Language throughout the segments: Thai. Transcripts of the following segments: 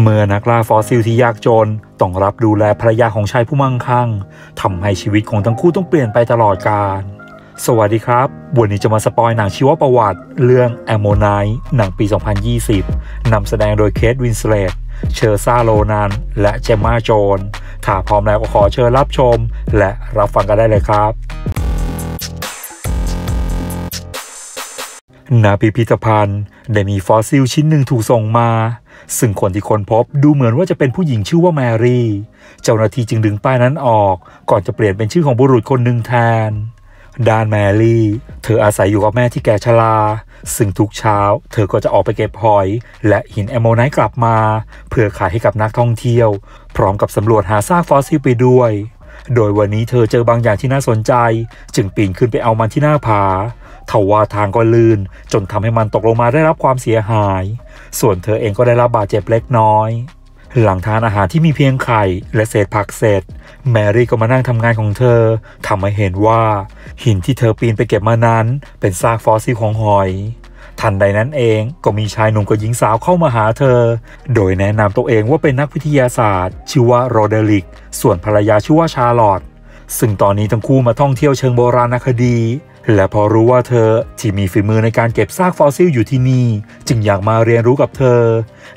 เมื่อนักล่าฟอสซิลที่ยากจนต้องรับดูแลภรรยาของชายผู้มั่งคั่งทำให้ชีวิตของทั้งคู่ต้องเปลี่ยนไปตลอดกาลสวัสดีครับ วันนี้จะมาสปอยหนังชีวประวัติ เรื่อง Ammonite หนังปี 2020 นำแสดงโดยเคทวินสเลตเซอร์ชาโรนัน และเจมมาโจนส์ ถ้าพร้อมแล้วก็ขอเชิญรับชม และรับฟังกันได้เลยครับณพิพิธภัณฑ์ได้มีฟอสซิลชิ้นหนึ่งถูกส่งมา ซึ่งคนที่ค้นพบดูเหมือนว่าจะเป็นผู้หญิงชื่อว่าแมรี่ เจ้าหน้าที่จึงดึงป้ายนั้นออก ก่อนจะเปลี่ยนเป็นชื่อของบุรุษคนหนึ่งแทนด้านแมรี่ เธออาศัยอยู่กับแม่ที่แก่ชรา ซึ่งทุกเช้า เธอก็จะออกไปเก็บหอย และหินแอมโมไนต์กลับมา เพื่อขายให้กับนักท่องเที่ยว พร้อมกับสำรวจหาซากฟอสซิลไปด้วย โดยวันนี้เธอเจอบางอย่างที่น่าสนใจ จึงปีนขึ้นไปเอามันที่หน้าผาทว่าทางก็ลื่น จนทำให้มันตกลงมาได้รับความเสียหาย ส่วนเธอเองก็ได้รับบาดเจ็บเล็กน้อย หลังทานอาหารที่มีเพียงไข่และเศษผักเสร็จ แมรี่ก็มานั่งทำงานของเธอทำให้เห็นว่า หินที่เธอปีนไปเก็บมานั้น เป็นซากฟอสซิลของหอยทันใดนั้นเองก็มีชายหนุ่มกับหญิงสาวเข้ามาหาเธอ โดยแนะนำตัวเองว่าเป็นนักวิทยาศาสตร์ ชื่อว่าโรเดริก ส่วนภรรยาชื่อว่าชาร์ลอตซึ่งตอนนี้ทั้งคู่มาท่องเที่ยวเชิงโบราณคดี และพอรู้ว่าเธอที่มีฝีมือในการเก็บซากฟอสซิลอยู่ที่นี่ จึงอยากมาเรียนรู้กับเธอ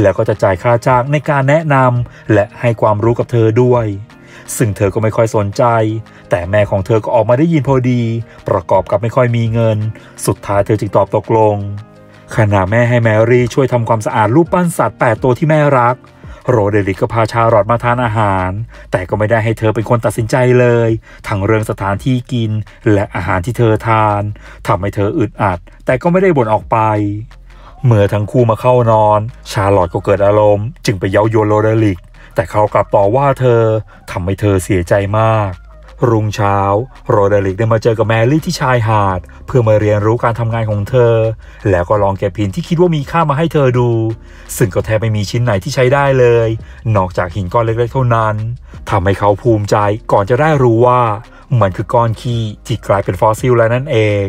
แล้วก็จะจ่ายค่าจ้างในการแนะนำและให้ความรู้กับเธอด้วย ซึ่งเธอก็ไม่ค่อยสนใจ แต่แม่ของเธอก็ออกมาได้ยินพอดี ประกอบกับไม่ค่อยมีเงิน สุดท้ายเธอจึงตอบตกลงขณะแม่ให้แมรี่ช่วยทำความสะอาดรูปปั้นสัตว์ 8 ตัวที่แม่รัก โรเดริกก็พาชาลอตมาทานอาหาร แต่ก็ไม่ได้ให้เธอเป็นคนตัดสินใจเลย ทั้งเรื่องสถานที่กินและอาหารที่เธอทานทำให้เธออึดอัด แต่ก็ไม่ได้บ่นออกไป เมื่อทั้งคู่มาเข้านอน ชาลอตก็เกิดอารมณ์ จึงไปเย้าโยนโรเดริก แต่เขากลับต่อว่าเธอทำให้เธอเสียใจมาก รุ่งเช้า โรเดริกได้มาเจอกับแมรี่ที่ชายหาด เพื่อมาเรียนรู้การทำงานของเธอ แล้วก็ลองเก็บหินที่คิดว่ามีค่ามาให้เธอดู ซึ่งก็แทบไม่มีชิ้นไหนที่ใช้ได้เลย นอกจากหินก้อนเล็กๆเท่านั้นทำให้เขาภูมิใจก่อนจะได้รู้ว่า มันคือก้อนขี้ที่กลายเป็นฟอสซิลแล้วนั่นเอง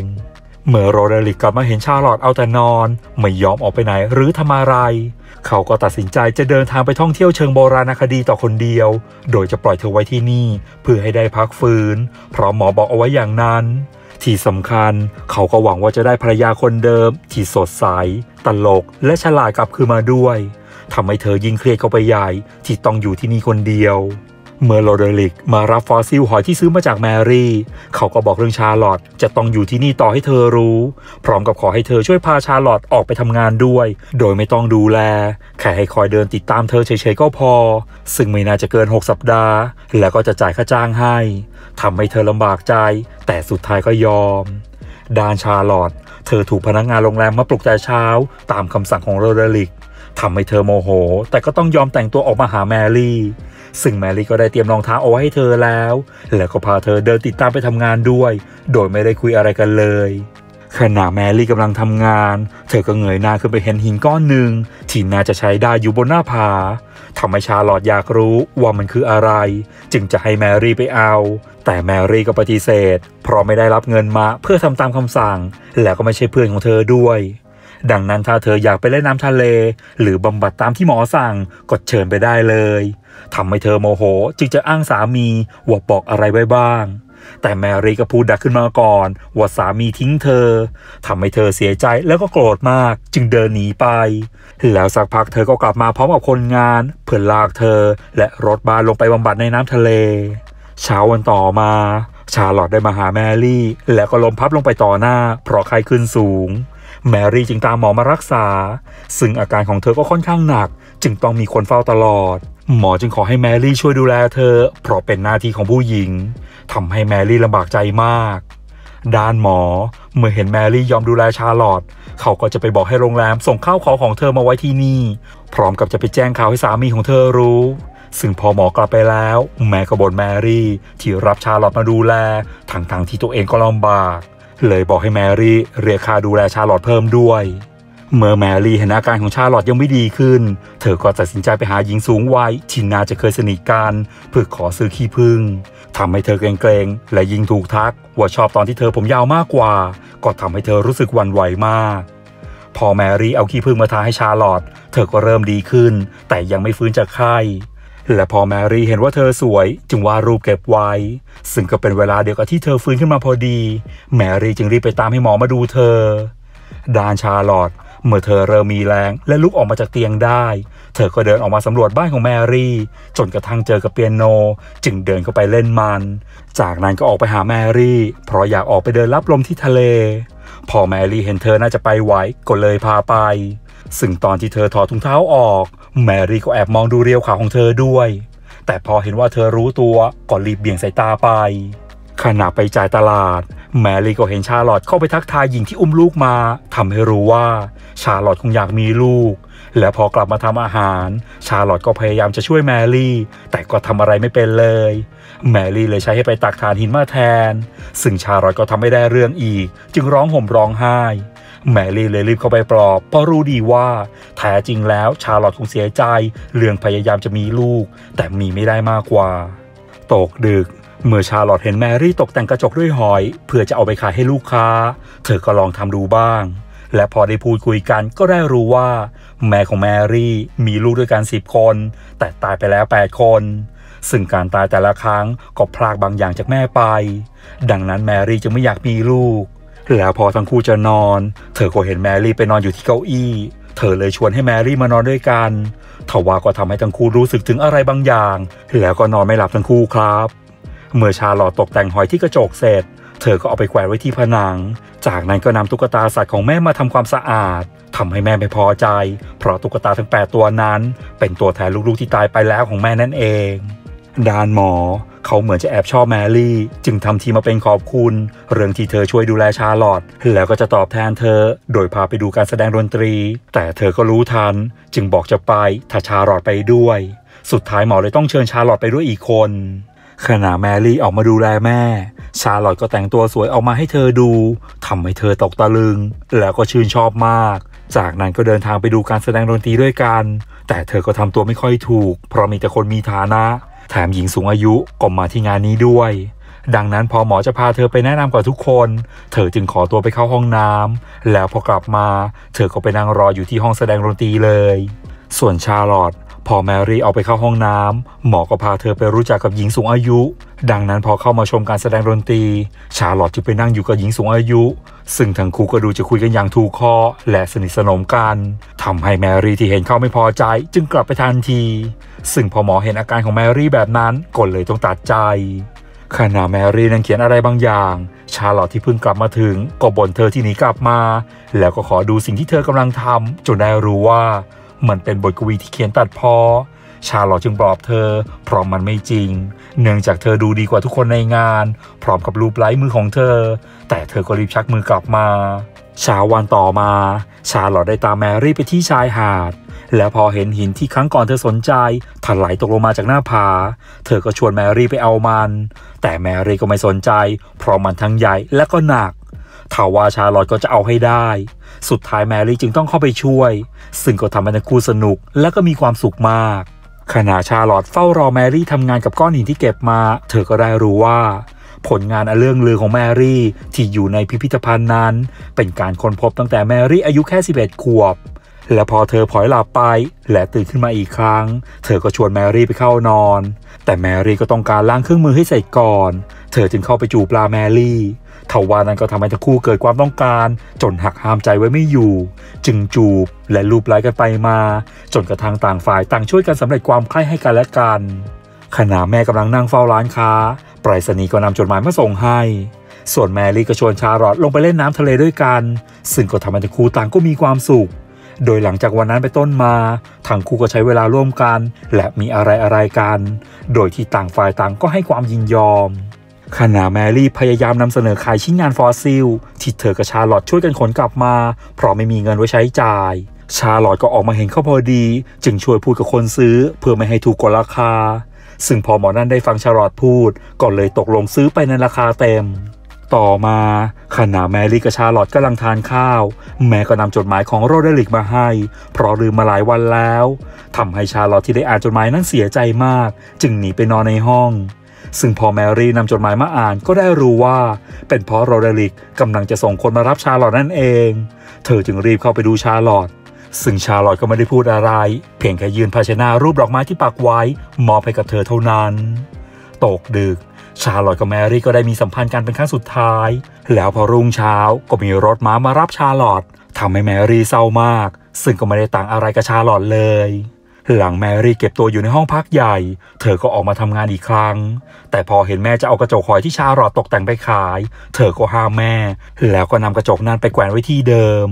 เมื่อโรเดริกกลับมาเห็นชาลอตเอาแต่นอน ไม่ยอมออกไปไหนหรือทำอะไร เขาก็ตัดสินใจจะเดินทางไปท่องเที่ยวเชิงโบราณคดีต่อคนเดียว โดยจะปล่อยเธอไว้ที่นี่ เพื่อให้ได้พักฟื้น เพราะหมอบอกเอาไว้อย่างนั้น ที่สำคัญ เขาก็หวังว่าจะได้ภรรยาคนเดิม ที่สดใส ตลก และฉลาดกลับคืนมาด้วยทำให้เธอยิ่งเครียดเข้าไปใหญ่ ที่ต้องอยู่ที่นี่คนเดียว เมื่อโรเดริกมารับฟอสซิลหอยที่ซื้อมาจากแมรี่ เขาก็บอกเรื่องชาร์ลอตจะต้องอยู่ที่นี่ต่อให้เธอรู้ พร้อมกับขอให้เธอช่วยพาชาร์ลอตออกไปทำงานด้วย โดยไม่ต้องดูแล แค่ให้คอยเดินติดตามเธอเฉยๆก็พอ ซึ่งไม่น่าจะเกิน 6 สัปดาห์ แล้วก็จะจ่ายค่าจ้างให้ทำให้เธอลำบากใจ แต่สุดท้ายก็ยอมด้านชาร์ลอตเธอถูกพนักงานโรงแรมมาปลุกแต่เช้า ตามคำสั่งของโรเดริกทำให้เธอโมโห แต่ก็ต้องยอมแต่งตัวออกมาหาแมรี่ ซึ่งแมรี่ก็ได้เตรียมรองเท้าเอาไว้ให้เธอแล้ว แล้วก็พาเธอเดินติดตามไปทำงานด้วย โดยไม่ได้คุยอะไรกันเลยขณะแมรี่กำลังทำงาน เธอก็เงยหน้าขึ้นไปเห็นหินก้อนหนึ่งที่น่าจะใช้ได้อยู่บนหน้าผาทำให้ชาลอดอยากรู้ว่ามันคืออะไร จึงจะให้แมรี่ไปเอา แต่แมรี่ก็ปฏิเสธ เพราะไม่ได้รับเงินมาเพื่อทำตามคำสั่ง แล้วก็ไม่ใช่เพื่อนของเธอด้วย ดังนั้นถ้าเธออยากไปเล่นน้ำทะเล หรือบำบัดตามที่หมอสั่งก็เชิญไปได้เลยทำให้เธอโมโหจึงจะอ้างสามีว่าบอกอะไรไว้บ้าง แต่แมรี่ก็พูดดักขึ้นมาก่อนว่าสามีทิ้งเธอทำให้เธอเสียใจแล้วก็โกรธมาก จึงเดินหนีไป แล้วสักพักเธอก็กลับมาพร้อมกับคนงาน เพื่อลากเธอและรถบ้านลงไปบำบัดในน้ำทะเลเช้าวันต่อมา ชาร์ลอตได้มาหาแมรี่ แล้วก็ล้มพับลงไปต่อหน้า เพราะไข้ขึ้นสูง แมรี่จึงตามหมอมารักษา ซึ่งอาการของเธอก็ค่อนข้างหนัก จึงต้องมีคนเฝ้าตลอด หมอจึงขอให้แมรี่ช่วยดูแลเธอ เพราะเป็นหน้าที่ของผู้หญิงทำให้แมรี่ลำบากใจมาก ด้านหมอเมื่อเห็นแมรี่ยอมดูแลชาลอตเขาก็จะไปบอกให้โรงแรมส่งข้าวของของเธอมาไว้ที่นี่ พร้อมกับจะไปแจ้งข่าวให้สามีของเธอรู้ซึ่งพอหมอกลับไปแล้ว แม่ก็บ่นแมรี่ ที่รับชาลอตมาดูแลทั้งๆทที่ตัวเองก็ลำบาก เลยบอกให้แมรี่เรียกค่าดูแลชาลอตเพิ่มด้วย เมื่อแมรี่เห็นอาการของชาลอตยังไม่ดีขึ้น เธอก็ตัดสินใจไปหาหญิงสูงวัยที่น่าจะเคยสนิทกันเพื่อขอซื้อขี้ผึ้งทำให้เธอเกรงๆ และยิงถูกทักว่าชอบตอนที่เธอผมยาวมากกว่า ก็ทำให้เธอรู้สึกหวั่นไหวมาก พอแมรี่เอาขี้ผึ้งมาทาให้ชาลอตเธอก็เริ่มดีขึ้น แต่ยังไม่ฟื้นจากไข้ และพอแมรี่เห็นว่าเธอสวยจึงวาดรูปเก็บไว้ ซึ่งก็เป็นเวลาเดียวกับที่เธอฟื้นขึ้นมาพอดี แมรี่จึงรีบไปตามให้หมอมาดูเธอ ดานชาลอตเมื่อเธอเริ่มมีแรงและลุกออกมาจากเตียงได้ เธอก็เดินออกมาสำรวจบ้านของแมรี่ จนกระทั่งเจอกับเปียโน จึงเดินเข้าไปเล่นมัน จากนั้นก็ออกไปหาแมรี่ เพราะอยากออกไปเดินรับลมที่ทะเล พอแมรี่เห็นเธอน่าจะไปไหวก็เลยพาไป ซึ่งตอนที่เธอถอดถุงเท้าออก แมรี่ก็แอบมองดูเรียวขาของเธอด้วย แต่พอเห็นว่าเธอรู้ตัวก็รีบเบี่ยงสายตาไป ขณะไปจ่ายตลาด แมรี่ก็เห็นชาลอตเข้าไปทักทายหญิงที่อุ้มลูกมาทำให้รู้ว่าชาลอตคงอยากมีลูก และพอกลับมาทำอาหาร ชาลอตก็พยายามจะช่วยแมรี่ แต่ก็ทำอะไรไม่เป็นเลย แมรี่เลยใช้ให้ไปตักฐานหินมาแทน ซึ่งชาลอตก็ทำไม่ได้เรื่องอีก จึงร้องห่มร้องไห้ แมรี่เลยรีบเข้าไปปลอบเพราะรู้ดีว่าแท้จริงแล้วชาลอตคงเสียใจเรื่องพยายามจะมีลูก แต่มีไม่ได้มากกว่า ตกดึกเมื่อชาลอตเห็นแมรี่ตกแต่งกระจกด้วยหอย เพื่อจะเอาไปขายให้ลูกค้า เธอก็ลองทำดูบ้าง และพอได้พูดคุยกันก็ได้รู้ว่า แม่ของแมรี่มีลูกด้วยกันสิบคน แต่ตายไปแล้ว 8 คน ซึ่งการตายแต่ละครั้งก็พรากบางอย่างจากแม่ไป ดังนั้นแมรี่จึงไม่อยากมีลูก แล้วพอทั้งคู่จะนอน เธอก็เห็นแมรี่ไปนอนอยู่ที่เก้าอี้ เธอเลยชวนให้แมรี่มานอนด้วยกันทว่าก็ทำให้ทั้งคู่รู้สึกถึงอะไรบางอย่าง แล้วก็นอนไม่หลับทั้งคู่ครับ เมื่อชาลอตตกแต่งหอยที่กระจกเสร็จ เธอก็เอาไปแขวนไว้ที่ผนัง จากนั้นก็นำตุ๊กตาสัตว์ของแม่มาทำความสะอาดทำให้แม่ไม่พอใจ เพราะตุ๊กตาทั้ง 8 ตัวนั้น เป็นตัวแทนลูกๆที่ตายไปแล้วของแม่นั่นเอง ดานหมอ เขาเหมือนจะแอบชอบแมรี่ จึงทำทีมาเป็นขอบคุณ เรื่องที่เธอช่วยดูแลชาลอตแล้วก็จะตอบแทนเธอ โดยพาไปดูการแสดงดนตรี แต่เธอก็รู้ทัน จึงบอกจะไปถ้าชาลอตไปด้วย สุดท้ายหมอเลยต้องเชิญชาลอตไปด้วยอีกคนขณะแมรี่ออกมาดูแลแม่ ชาลอตก็แต่งตัวสวยออกมาให้เธอดูทำให้เธอตกตะลึง แล้วก็ชื่นชอบมาก จากนั้นก็เดินทางไปดูการแสดงดนตรีด้วยกัน แต่เธอก็ทำตัวไม่ค่อยถูก เพราะมีแต่คนมีฐานะ แถมหญิงสูงอายุก็มาที่งานนี้ด้วย ดังนั้นพอหมอจะพาเธอไปแนะนำกับทุกคน เธอจึงขอตัวไปเข้าห้องน้ำแล้วพอกลับมา เธอก็ไปนั่งรออยู่ที่ห้องแสดงดนตรีเลย ส่วนชาลอตพอแมรี่เอาไปเข้าห้องน้ำหมอก็พาเธอไปรู้จักกับหญิงสูงอายุ ดังนั้นพอเข้ามาชมการแสดงดนตรี ชาลอตจึงไปนั่งอยู่กับหญิงสูงอายุ ซึ่งทั้งคู่ก็ดูจะคุยกันอย่างถูกคอและสนิทสนมกันทำให้แมรี่ที่เห็นเข้าไม่พอใจ จึงกลับไปทันที ซึ่งพอหมอเห็นอาการของแมรี่แบบนั้นก็เลยต้องตัดใจขณะแมรี่นั่งเขียนอะไรบางอย่าง ชาลอตที่เพิ่งกลับมาถึง ก็บ่นเธอที่หนีกลับมา แล้วก็ขอดูสิ่งที่เธอกำลังทำจนได้รู้ว่า มันเป็นบทกวีที่เขียนตัดพอ ชาลอตจึงปลอบเธอ เพราะมันไม่จริง เนื่องจากเธอดูดีกว่าทุกคนในงาน พร้อมกับรูปไล้มือของเธอ แต่เธอก็รีบชักมือกลับมาเช้าวันต่อมา ชาลอตได้ตามแมรี่ไปที่ชายหาด แล้วพอเห็นหินที่ครั้งก่อนเธอสนใจถลายตกลงมาจากหน้าผา เธอก็ชวนแมรี่ไปเอามัน แต่แมรี่ก็ไม่สนใจ เพราะมันทั้งใหญ่และก็หนักทว่าชาลอตก็จะเอาให้ได้ สุดท้ายแมรี่จึงต้องเข้าไปช่วย ซึ่งก็ทำให้ทั้งคู่สนุกและก็มีความสุขมาก ขณะชาลอตเฝ้ารอแมรี่ทำงานกับก้อนหินที่เก็บมา เธอก็ได้รู้ว่า ผลงานอันเลื่องลือของแมรี่ที่อยู่ในพิพิธภัณฑ์นั้น เป็นการค้นพบตั้งแต่แมรี่อายุแค่ 11 ขวบ และพอเธอพลอยหลับไปและตื่นขึ้นมาอีกครั้ง เธอก็ชวนแมรี่ไปเข้านอน แต่แมรี่ก็ต้องการล้างเครื่องมือให้เสร็จก่อน เธอจึงเข้าไปจูบลาแมรี่ทว่านั้นก็ทำให้ทั้งคู่เกิดความต้องการ จนหักห้ามใจไว้ไม่อยู่ จึงจูบและลูบไล้กันไปมา จนกระทั่งต่างฝ่ายต่างช่วยกันสำเร็จความใคร่ให้กันและกันขณะแม่กำลังนั่งเฝ้าร้านค้าไปรษณีย์ก็นำจดหมายมาส่งให้ ส่วนแมรี่ก็ชวนชาร์ลอตลงไปเล่นน้ำทะเลด้วยกัน ซึ่งก็ทำให้ทั้งคู่ต่างก็มีความสุข โดยหลังจากวันนั้นไปต้นมาทั้งคู่ก็ใช้เวลาร่วมกัน และมีอะไรอะไรกัน โดยที่ต่างฝ่ายต่างก็ให้ความยินยอมขณะแมรี่พยายามนำเสนอขายชิ้นงานฟอสซิล ที่เธอกับชาลอตช่วยกันขนกลับมา เพราะไม่มีเงินไว้ใช้จ่าย ชาลอตก็ออกมาเห็นเขาพอดี จึงช่วยพูดกับคนซื้อ เพื่อไม่ให้ถูกกว่าราคา ซึ่งพอหมอนั่นได้ฟังชาลอตพูด ก็เลยตกลงซื้อไปในราคาเต็ม ต่อมาขณะแมรี่กับชาร์ลอตกำลังทานข้าว แม่ก็นำจดหมายของโรเดริกมาให้ เพราะลืมมาหลายวันแล้วทำให้ชาลอตที่ได้อ่านจดหมายนั้นเสียใจมาก จึงหนีไปนอนในห้อง ซึ่งพอแมรี่นำจดหมายมาอ่านก็ได้รู้ว่า เป็นเพราะโรเดริกกำลังจะส่งคนมารับชาลอตนั่นเอง เธอจึงรีบเข้าไปดูชาลอตซึ่งชาลอตก็ไม่ได้พูดอะไร เพียงแค่ยืนภาชนะรูปดอกไม้ที่ปักไว้มอบให้กับเธอเท่านั้น ตกดึก ชาลอตกับแมรี่ก็ได้มีสัมพันธ์กันเป็นครั้งสุดท้าย แล้วพอรุ่งเช้าก็มีรถม้ามารับชาลอตทำให้แมรี่เศร้ามาก ซึ่งก็ไม่ได้ต่างอะไรกับชาลอตเลย หลังแมรี่เก็บตัวอยู่ในห้องพักใหญ่ เธอก็ออกมาทำงานอีกครั้ง แต่พอเห็นแม่จะเอากระจกหอยที่ชาลอตตกแต่งไปขาย เธอก็ห้ามแม่ แล้วก็นำกระจกนั้นไปแขวนไว้ที่เดิม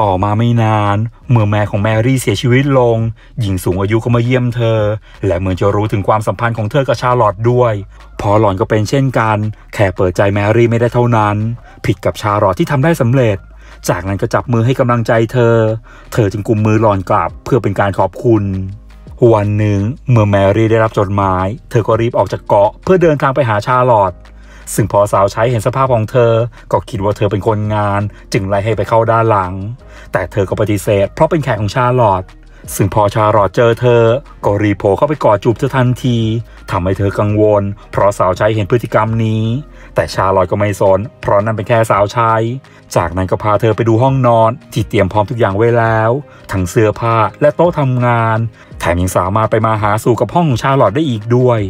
ต่อมาไม่นาน เมื่อแม่ของแมรี่เสียชีวิตลง หญิงสูงอายุก็มาเยี่ยมเธอ และเหมือนจะรู้ถึงความสัมพันธ์ของเธอกับชาลอตด้วย พอหล่อนก็เป็นเช่นกัน แค่เปิดใจแมรี่ไม่ได้เท่านั้น ผิดกับชาลอตที่ทำได้สำเร็จ จากนั้นก็จับมือให้กำลังใจเธอ เธอจึงกุมมือหล่อนกลับเพื่อเป็นการขอบคุณ วันหนึ่งเมื่อแมรี่ได้รับจดหมาย เธอก็รีบออกจากเกาะเพื่อเดินทางไปหาชาลอต ซึ่งพอสาวใช้เห็นสภาพของเธอ ก็คิดว่าเธอเป็นคนงาน จึงไล่ให้ไปเข้าด้านหลัง แต่เธอก็ปฏิเสธ เพราะเป็นแขกของชาลอตซึ่งพอชาลอตเจอเธอ ก็รีโผล่เข้าไปกอดจูบเธอทันทีทำให้เธอกังวล เพราะสาวใช้เห็นพฤติกรรมนี้ แต่ชาลอตก็ไม่สน เพราะนั่นเป็นแค่สาวใช้ จากนั้นก็พาเธอไปดูห้องนอน ที่เตรียมพร้อมทุกอย่างไว้แล้ว ทั้งเสื้อผ้าและโต๊ะทำงาน แถมยังสามารถไปมาหาสู่กับห้องของชาลอตได้อีกด้วย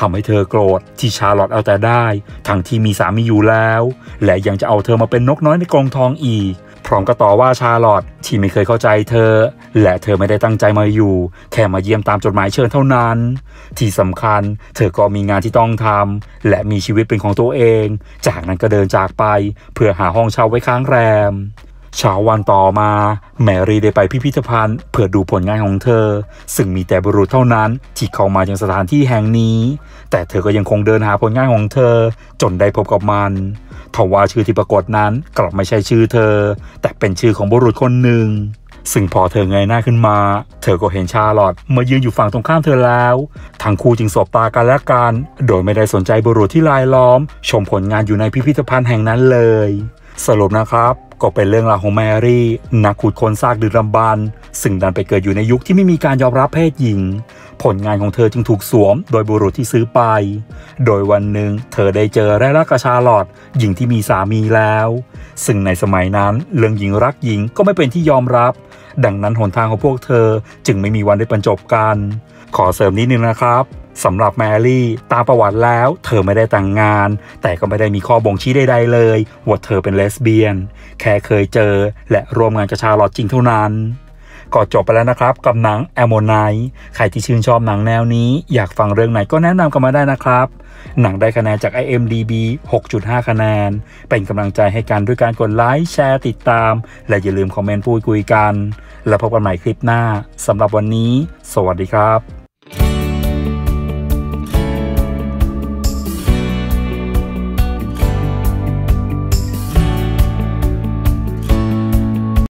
ทำให้เธอโกรธที่ชาลอตเอาแต่ได้ ทั้งที่มีสามีอยู่แล้ว และยังจะเอาเธอมาเป็นนกน้อยในกรงทองอีก พร้อมก็ต่อว่าชาลอตที่ไม่เคยเข้าใจเธอ และเธอไม่ได้ตั้งใจมาอยู่ แค่มาเยี่ยมตามจดหมายเชิญเท่านั้น ที่สำคัญ เธอก็มีงานที่ต้องทำและมีชีวิตเป็นของตัวเอง จากนั้นก็เดินจากไป เพื่อหาห้องเช่าไว้ค้างแรม เช้าวันต่อมา แมรี่ได้ไปพิพิธภัณฑ์ เพื่อดูผลงานของเธอ ซึ่งมีแต่บุรุษเท่านั้นที่เข้ามายังสถานที่แห่งนี้ แต่เธอก็ยังคงเดินหาผลงานของเธอ จนได้พบกับมันทว่าชื่อที่ปรากฏนั้นกลับไม่ใช่ชื่อเธอ แต่เป็นชื่อของบุรุษคนหนึ่งซึ่งพอเธอเงยหน้าขึ้นมา เธอก็เห็นชาลอตมายืนอยู่ฝั่งตรงข้ามเธอแล้ว ทั้งคู่จึงสบตากันและกัน โดยไม่ได้สนใจบุรุษที่ลายล้อม ชมผลงานอยู่ในพิพิธภัณฑ์แห่งนั้นเลย สรุปนะครับ ก็เป็นเรื่องราวของแมรี่ นักขุดค้นซากดึกดำบรรพ์ซึ่งดันไปเกิดอยู่ในยุคที่ไม่มีการยอมรับเพศหญิง ผลงานของเธอจึงถูกสวมโดยบุรุษที่ซื้อไป โดยวันหนึ่งเธอได้เจอและรักกับชาลอตหญิงที่มีสามีแล้ว ซึ่งในสมัยนั้นเรื่องหญิงรักหญิงก็ไม่เป็นที่ยอมรับ ดังนั้นหนทางของพวกเธอจึงไม่มีวันได้บรรจบกัน ขอเสริมนิดนึงนะครับ สำหรับแมรี่ ตามประวัติแล้ว เธอไม่ได้แต่งงาน แต่ก็ไม่ได้มีข้อบ่งชี้ใดๆเลย ว่าเธอเป็นเลสเบี้ยน แค่เคยเจอ และร่วมงานกับชาลอตจริงเท่านั้นก็จบไปแล้วนะครับกับหนังแอมโมไนใครที่ชื่นชอบหนังแนวนี้ อยากฟังเรื่องไหนก็แนะนำกันมาได้นะครับ หนังได้คะแนนจาก IMDB 6.5 คะแนน เป็นกำลังใจให้กันด้วยการกดไลค์แชร์ติดตาม และอย่าลืมคอมเมนต์พูดคุยกัน แล้วพบกันใหม่คลิปหน้าสำหรับวันนี้ สวัสดีครับ